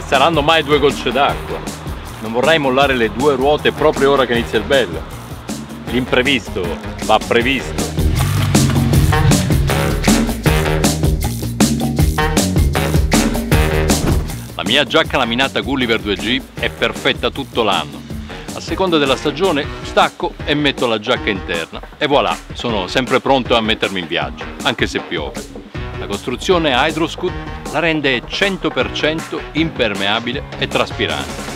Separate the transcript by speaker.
Speaker 1: saranno mai due gocce d'acqua. Non vorrai mollare le due ruote proprio ora che inizia il bello. L'imprevisto va previsto. La mia giacca laminata Gulliver 2G è perfetta tutto l'anno. A seconda della stagione stacco e metto la giacca interna e voilà, sono sempre pronto a mettermi in viaggio, anche se piove. La costruzione Hydroscoot la rende 100% impermeabile e traspirante.